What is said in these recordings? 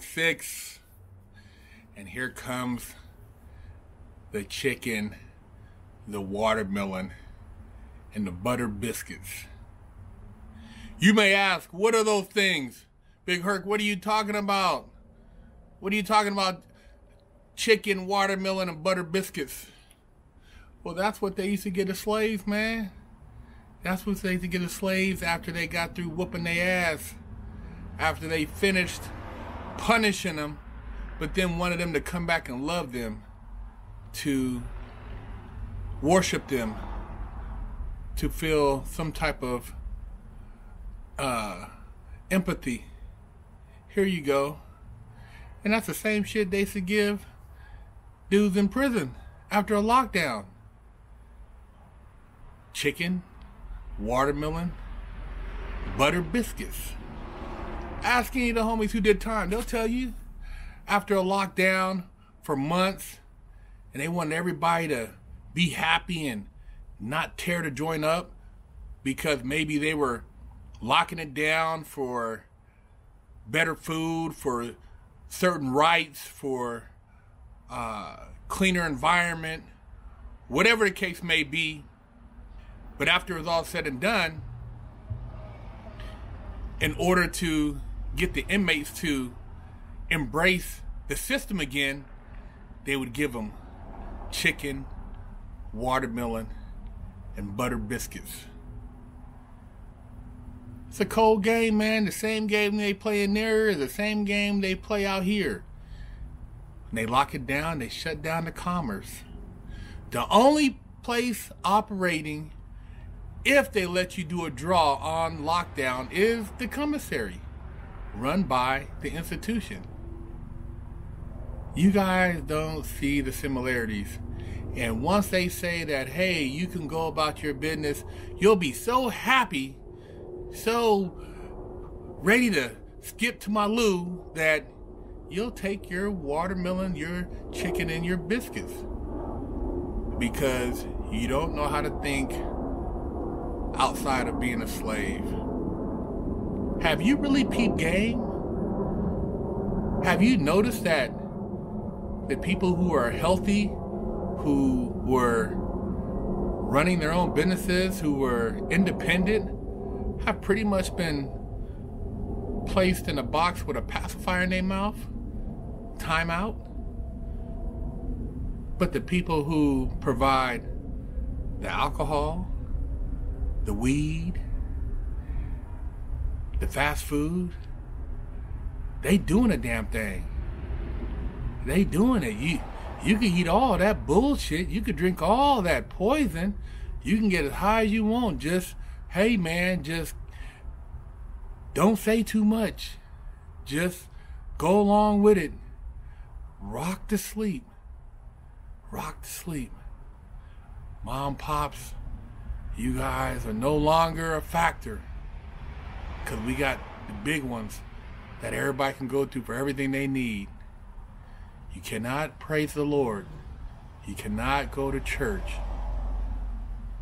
916. And here comes the chicken, the watermelon, and the butter biscuits. You may ask, what are those things? Big Herc, what are you talking about? What are you talking about? Chicken, watermelon, and butter biscuits. Well, that's what they used to get the slaves, man. That's what they used to get the slaves after they got through whooping their ass. After they finished punishing them, but then wanted them to come back and love them, to worship them, to feel some type of uh, empathy. Here you go. And that's the same shit they should give dudes in prison after a lockdown. Chicken, watermelon, butter biscuits. Ask any of the homies who did time. They'll tell you after a lockdown for months and they wanted everybody to be happy and not tear to join up because maybe they were locking it down for better food, for certain rights, for uh, cleaner environment, whatever the case may be. But after it's all said and done, in order to get the inmates to embrace the system again, they would give them chicken, watermelon, and butter biscuits. It's a cold game, man. The same game they play in there is the same game they play out here. When they lock it down, they shut down the commerce. The only place operating if they let you do a draw on lockdown is the commissary run by the institution. You guys don't see the similarities. And once they say that, hey, you can go about your business, you'll be so happy, so ready to skip to my loo that you'll take your watermelon, your chicken, and your biscuits. Because you don't know how to think outside of being a slave. Have you really peeped game? Have you noticed that the people who are healthy, who were running their own businesses, who were independent, have pretty much been placed in a box with a pacifier in their mouth? Time out? But the people who provide the alcohol, the weed, the fast food, they doing a damn thing. They doing it. You you can eat all that bullshit. You could drink all that poison. You can get as high as you want. Just hey man, just don't say too much. Just go along with it. Rock to sleep. Rock to sleep. Mom, pops, you guys are no longer a factor. Because we got the big ones that everybody can go to for everything they need. You cannot praise the Lord. You cannot go to church.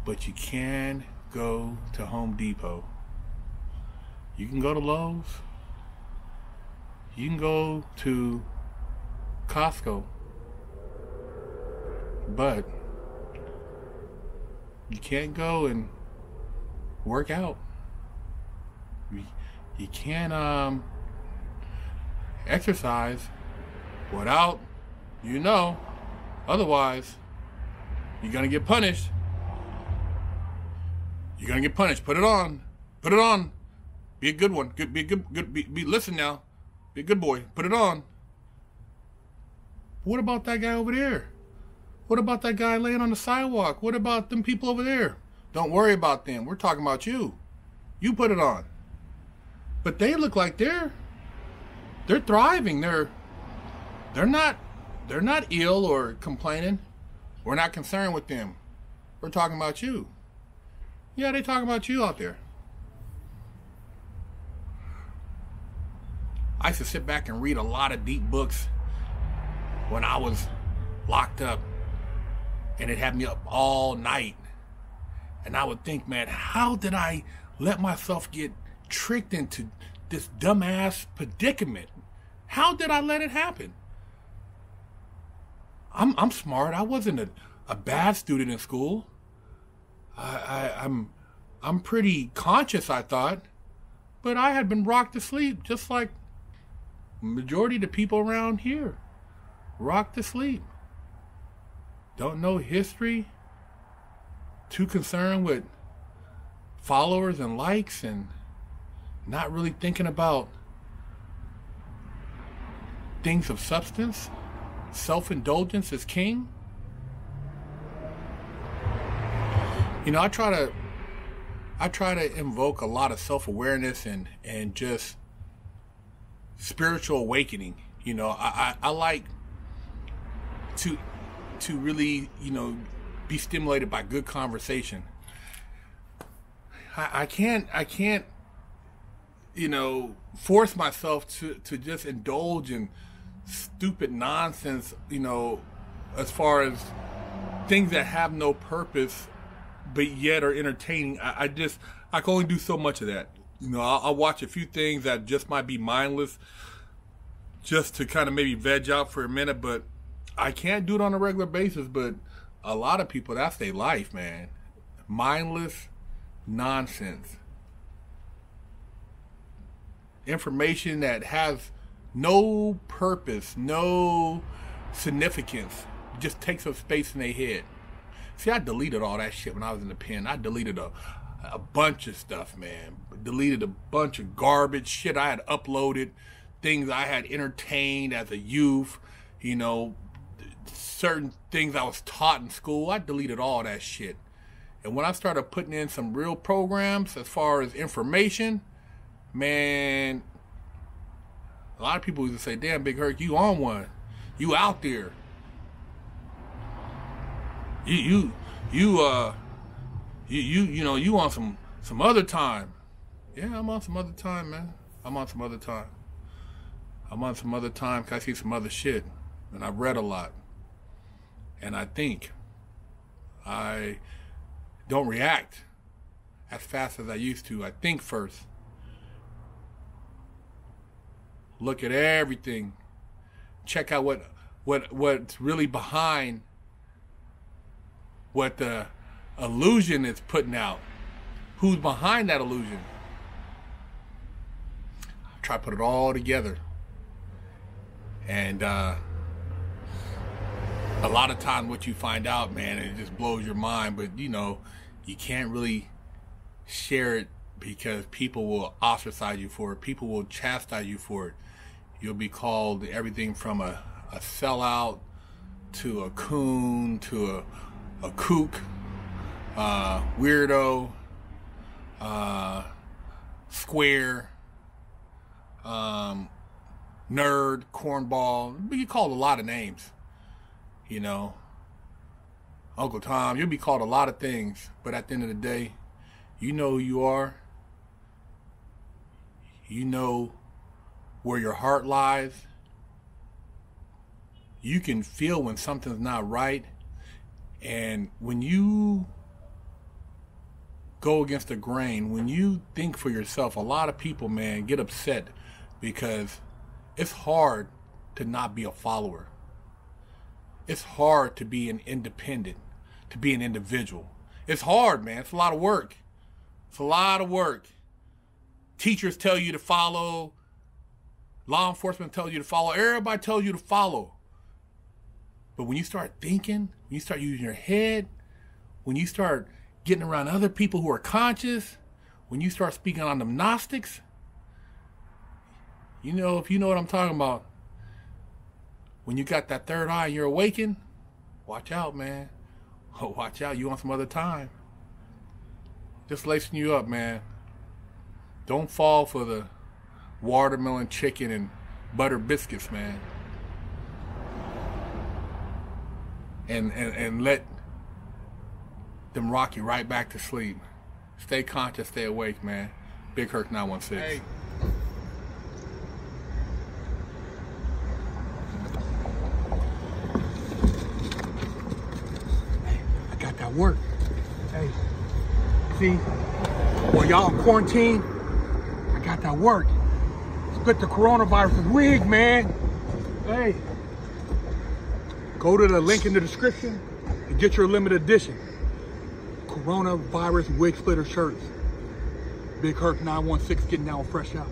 But you can go to Home Depot. You can go to Lowe's. You can go to Costco. But you can't go and work out. You, can't um, exercise without, you know, otherwise you're gonna get punished. You're gonna get punished. Put it on. Put it on. Be a good one. Good. Be a good. Good. Be, be listen now. Be a good boy. Put it on. What about that guy over there? What about that guy laying on the sidewalk? What about them people over there? Don't worry about them. We're talking about you. You put it on. But they look like they're they're thriving. They're they're not they're not ill or complaining. We're not concerned with them. We're talking about you. Yeah, they talking about you out there. I used to sit back and read a lot of deep books when I was locked up. And it had me up all night. And I would think, man, how did I let myself get tricked into this dumbass predicament. How did I let it happen? I'm I'm smart. I wasn't a, a bad student in school. I, I I'm I'm pretty conscious, I thought, but I had been rocked to sleep, just like majority of the people around here. Rocked to sleep. Don't know history. Too concerned with followers and likes and not really thinking about things of substance. Self indulgence is king. You know, I try to I try to invoke a lot of self awareness and and just spiritual awakening. You know, I, I, I like to to really, you know, be stimulated by good conversation. I, I can't I can't you know force myself to to just indulge in stupid nonsense, you know, as far as things that have no purpose but yet are entertaining. I, I just I can only do so much of that. You know, I'll, I'll, watch a few things that just might be mindless, just to kind of maybe veg out for a minute. But I can't do it on a regular basis. But a lot of people, that's their life, man. Mindless nonsense. Information that has no purpose, no significance, just takes up space in their head. See, I deleted all that shit when I was in the pen. I deleted a, a bunch of stuff, man. Deleted a bunch of garbage shit I had uploaded, things I had entertained as a youth, you know, certain things I was taught in school. I deleted all that shit. And when I started putting in some real programs as far as information, man, a lot of people used to say, damn, Big Herc, you on one. You out there. You, you, you, uh, you, you, you know, you on some, some other time. Yeah, I'm on some other time, man. I'm on some other time. I'm on some other time because I see some other shit. And I've read a lot. And I think. I don't react as fast as I used to. I think first. Look at everything, check out what what what's really behind what the illusion is putting out. Who's behind that illusion? I try to put it all together. And uh, a lot of times what you find out, man, it just blows your mind. But you know, you can't really share it because people will ostracize you for it. People will chastise you for it. You'll be called everything from a, a sellout to a coon to a, a kook, uh, weirdo, uh, square, um, nerd, cornball. You'll be called a lot of names, you know. Uncle Tom, you'll be called a lot of things, but at the end of the day, you know who you are. You know where your heart lies. You can feel when something's not right. And when you go against the grain, when you think for yourself, a lot of people, man, get upset because it's hard to not be a follower. It's hard to be an independent, to be an individual. It's hard, man. It's a lot of work. It's a lot of work. Teachers tell you to follow Law enforcement tells you to follow. Everybody tells you to follow. But when you start thinking, when you start using your head, when you start getting around other people who are conscious, when you start speaking on the Gnostics, you know, if you know what I'm talking about, when you got that third eye and you're awakened, watch out, man. Oh, watch out. You want some other time. Just lacing you up, man. Don't fall for the watermelon chicken and butter biscuits, man. And, and, and let them rock you right back to sleep. Stay conscious, stay awake, man. Big Herc 916. Hey. I got that work. Hey, see, while y'all quarantine, got that work. split the coronavirus wig, man. Hey, go to the link in the description and get your limited edition coronavirus wig splitter shirts. Big Herc 916 getting down fresh out.